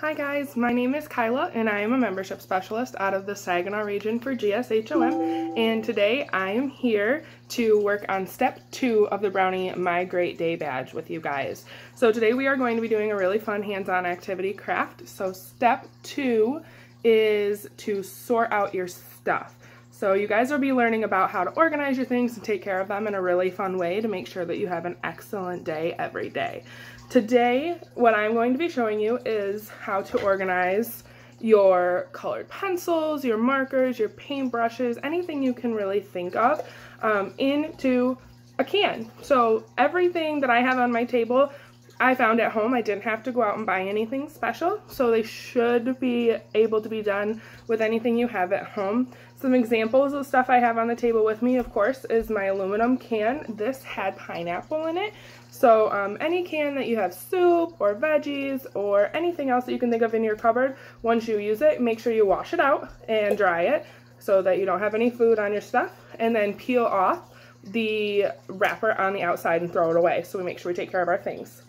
Hi guys, my name is Kyla and I am a membership specialist out of the Saginaw region for GSHOM and today I am here to work on step two of the Brownie My Great Day badge with you guys. So today we are going to be doing a really fun hands-on activity craft. So step two is to sort out your stuff. So you guys will be learning about how to organize your things and take care of them in a really fun way to make sure that you have an excellent day every day. Today, what I'm going to be showing you is how to organize your colored pencils, your markers, your paintbrushes, anything you can really think of um, into a can. So everything that I have on my table, I found at home. I didn't have to go out and buy anything special, so they should be able to be done with anything you have at home. Some examples of stuff I have on the table with me, of course, is my aluminum can. This had pineapple in it, so um, any can that you have soup or veggies or anything else that you can think of in your cupboard, once you use it, make sure you wash it out and dry it so that you don't have any food on your stuff, and then peel off the wrapper on the outside and throw it away so we make sure we take care of our things.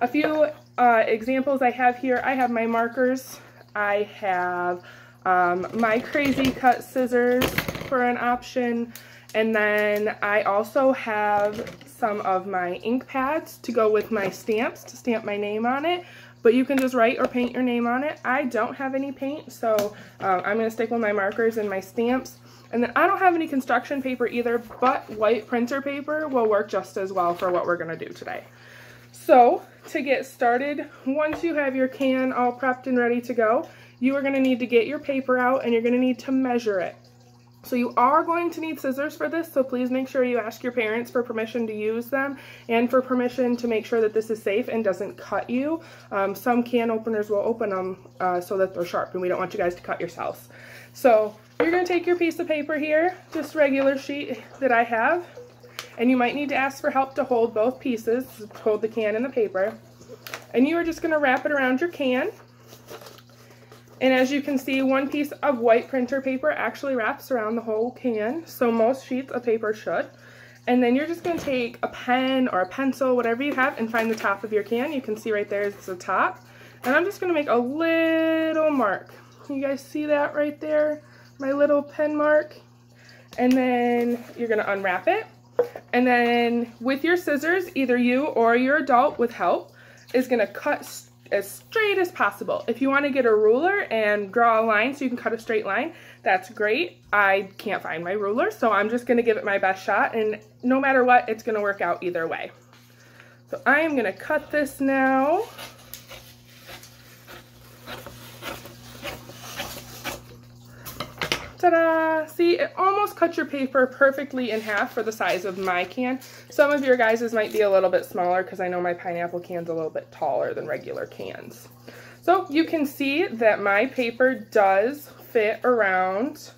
A few uh, examples I have here, I have my markers, I have um, my crazy cut scissors for an option, and then I also have some of my ink pads to go with my stamps to stamp my name on it, but you can just write or paint your name on it. I don't have any paint, so um, I'm going to stick with my markers and my stamps. And then I don't have any construction paper either, but white printer paper will work just as well for what we're going to do today. So to get started, once you have your can all prepped and ready to go, you are going to need to get your paper out and you're going to need to measure it. So you are going to need scissors for this, so please make sure you ask your parents for permission to use them and for permission to make sure that this is safe and doesn't cut you. Um, some can openers will open them uh, so that they're sharp and we don't want you guys to cut yourselves. So you're going to take your piece of paper here, just regular sheet that I have, and you might need to ask for help to hold both pieces, hold the can and the paper. And you are just going to wrap it around your can. And as you can see, one piece of white printer paper actually wraps around the whole can, so most sheets of paper should. And then you're just going to take a pen or a pencil, whatever you have, and find the top of your can. You can see right there is the top. And I'm just going to make a little mark. You guys see that right there? My little pen mark. And then you're going to unwrap it. And then with your scissors, either you or your adult with help is going to cut as straight as possible. If you want to get a ruler and draw a line so you can cut a straight line, that's great. I can't find my ruler, so I'm just going to give it my best shot, and no matter what, it's going to work out either way. So I am going to cut this now. Ta-da! See, it almost cut your paper perfectly in half for the size of my can. Some of your guys's might be a little bit smaller because I know my pineapple can's a little bit taller than regular cans. So you can see that my paper does fit around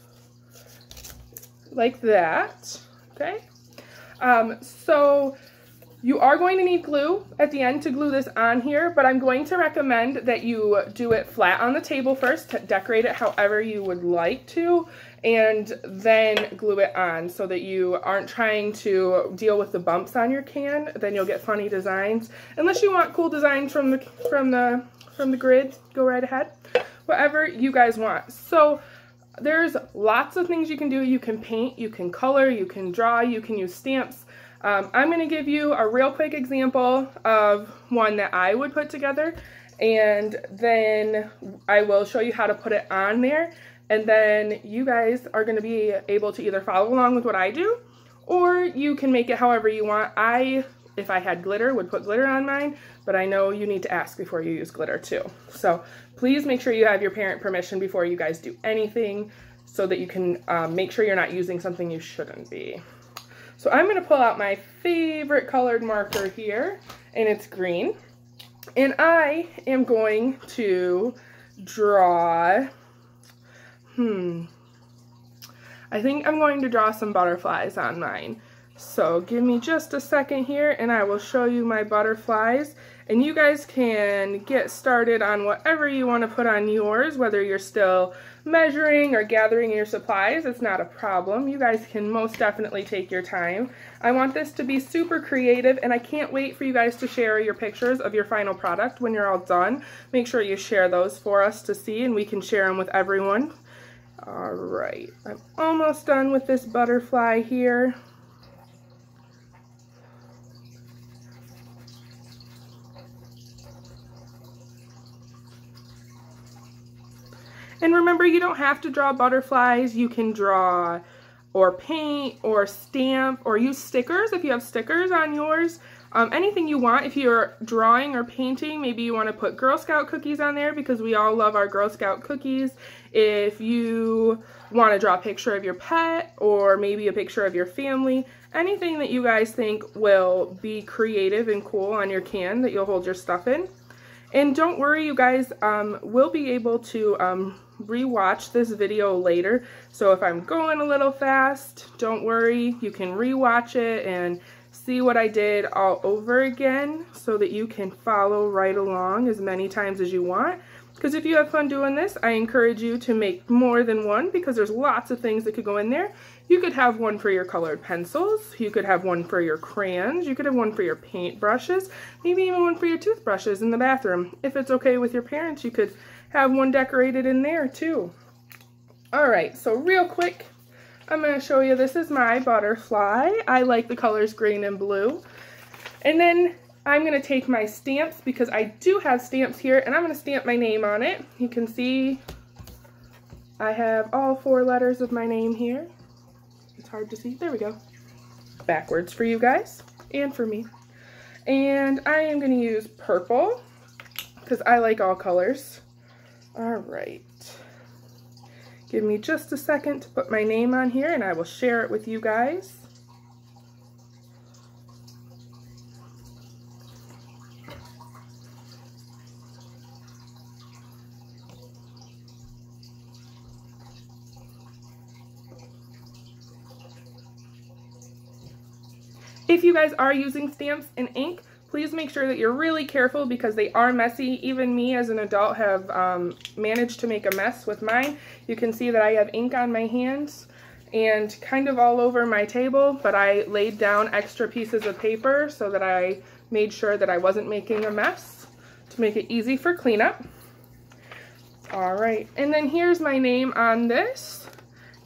like that, okay? Um, so you are going to need glue at the end to glue this on here, but I'm going to recommend that you do it flat on the table first, to decorate it however you would like to, and then glue it on so that you aren't trying to deal with the bumps on your can. Then you'll get funny designs. Unless you want cool designs from the from the from the grid, go right ahead. Whatever you guys want. So there's lots of things you can do. You can paint, you can color, you can draw, you can use stamps. Um, I'm going to give you a real quick example of one that I would put together and then I will show you how to put it on there and then you guys are going to be able to either follow along with what I do or you can make it however you want. I, if I had glitter, would put glitter on mine, but I know you need to ask before you use glitter too. So please make sure you have your parent permission before you guys do anything so that you can um, make sure you're not using something you shouldn't be. So I'm going to pull out my favorite colored marker here, and it's green. And I am going to draw, hmm, I think I'm going to draw some butterflies on mine. So give me just a second here and I will show you my butterflies and you guys can get started on whatever you want to put on yours, whether you're still measuring or gathering your supplies, it's not a problem. You guys can most definitely take your time. I want this to be super creative and I can't wait for you guys to share your pictures of your final product when you're all done. Make sure you share those for us to see and we can share them with everyone. All right, I'm almost done with this butterfly here. And remember, you don't have to draw butterflies. You can draw or paint or stamp or use stickers if you have stickers on yours. Um, anything you want. If you're drawing or painting, maybe you want to put Girl Scout cookies on there because we all love our Girl Scout cookies. If you want to draw a picture of your pet or maybe a picture of your family, anything that you guys think will be creative and cool on your can that you'll hold your stuff in. And don't worry, you guys, um, we'll be able to um, rewatch this video later. So if I'm going a little fast, don't worry, you can rewatch it and see what I did all over again so that you can follow right along as many times as you want. Because if you have fun doing this, I encourage you to make more than one because there's lots of things that could go in there. You could have one for your colored pencils, you could have one for your crayons, you could have one for your paint brushes, maybe even one for your toothbrushes in the bathroom. If it's okay with your parents, you could have one decorated in there too. All right, so real quick, I'm going to show you, this is my butterfly. I like the colors green and blue. And then I'm going to take my stamps because I do have stamps here and I'm going to stamp my name on it. You can see I have all four letters of my name here. It's hard to see. There we go. Backwards for you guys and for me. And I am going to use purple because I like all colors. All right. Give me just a second to put my name on here and I will share it with you guys. If you guys are using stamps and ink, Please make sure that you're really careful because they are messy. Even me as an adult have um, managed to make a mess with mine. You can see that I have ink on my hands and kind of all over my table, but I laid down extra pieces of paper so that I made sure that I wasn't making a mess to make it easy for cleanup. All right, and then here's my name on this.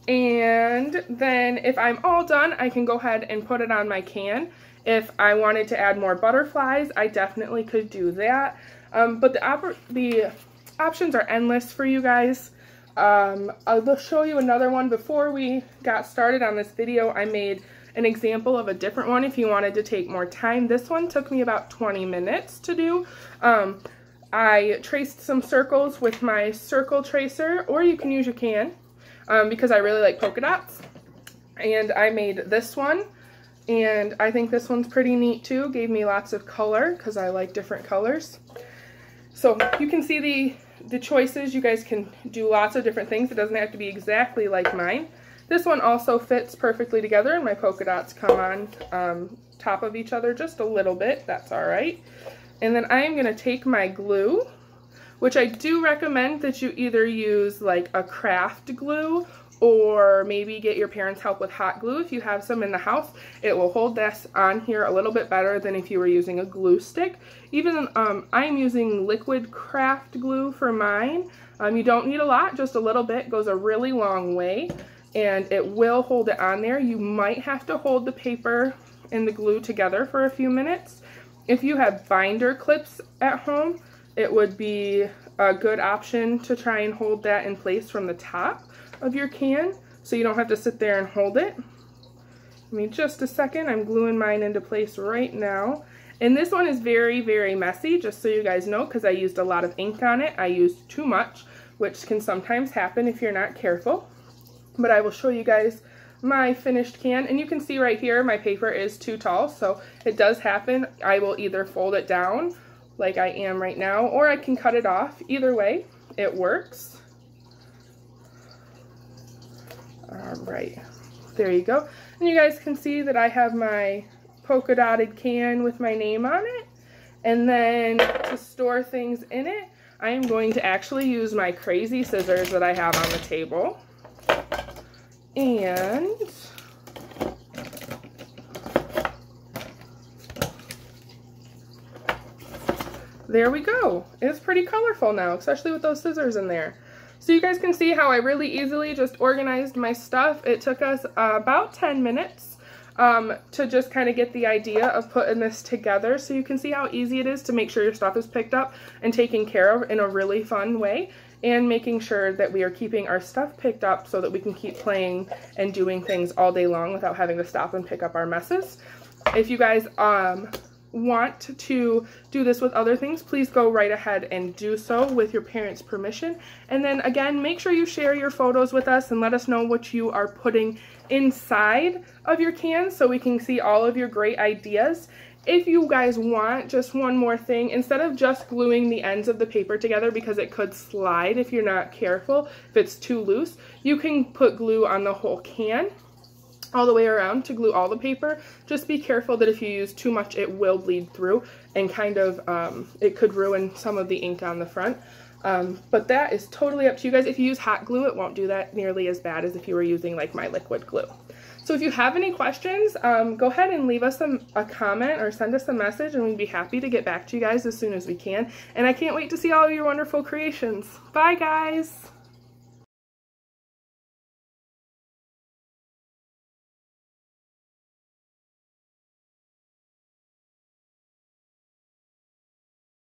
And then if I'm all done, I can go ahead and put it on my can. If I wanted to add more butterflies, I definitely could do that. Um, but the, the options are endless for you guys. Um, I'll show you another one. Before we got started on this video, I made an example of a different one if you wanted to take more time. This one took me about 20 minutes to do. Um, I traced some circles with my circle tracer, or you can use your can, um, because I really like polka dots. And I made this one. And I think this one's pretty neat too. Gave me lots of color because I like different colors. So you can see the, the choices. You guys can do lots of different things. It doesn't have to be exactly like mine. This one also fits perfectly together and my polka dots come on um, top of each other just a little bit. That's all right. And then I am going to take my glue, which I do recommend that you either use like a craft glue or maybe get your parents help with hot glue if you have some in the house. It will hold this on here a little bit better than if you were using a glue stick. Even um, I'm using liquid craft glue for mine. Um, you don't need a lot, just a little bit goes a really long way and it will hold it on there. You might have to hold the paper and the glue together for a few minutes. If you have binder clips at home, it would be a good option to try and hold that in place from the top of your can so you don't have to sit there and hold it. Give me just a second. I'm gluing mine into place right now. And this one is very, very messy, just so you guys know, because I used a lot of ink on it. I used too much, which can sometimes happen if you're not careful. But I will show you guys my finished can. And you can see right here, my paper is too tall, so it does happen. I will either fold it down like I am right now, or I can cut it off. Either way, it works. All right, there you go. And you guys can see that I have my polka dotted can with my name on it. And then to store things in it, I am going to actually use my crazy scissors that I have on the table. And there we go. It's pretty colorful now, especially with those scissors in there. So you guys can see how I really easily just organized my stuff. It took us uh, about 10 minutes um, to just kind of get the idea of putting this together. So you can see how easy it is to make sure your stuff is picked up and taken care of in a really fun way and making sure that we are keeping our stuff picked up so that we can keep playing and doing things all day long without having to stop and pick up our messes. If you guys um, want to do this with other things, please go right ahead and do so with your parents' permission. And then again, make sure you share your photos with us and let us know what you are putting inside of your cans so we can see all of your great ideas. If you guys want just one more thing, instead of just gluing the ends of the paper together because it could slide if you're not careful, if it's too loose, you can put glue on the whole can all the way around to glue all the paper. Just be careful that if you use too much, it will bleed through and kind of, um, it could ruin some of the ink on the front. Um, but that is totally up to you guys. If you use hot glue, it won't do that nearly as bad as if you were using like my liquid glue. So if you have any questions, um, go ahead and leave us a, a, comment or send us a message and we'd be happy to get back to you guys as soon as we can. And I can't wait to see all of your wonderful creations. Bye guys!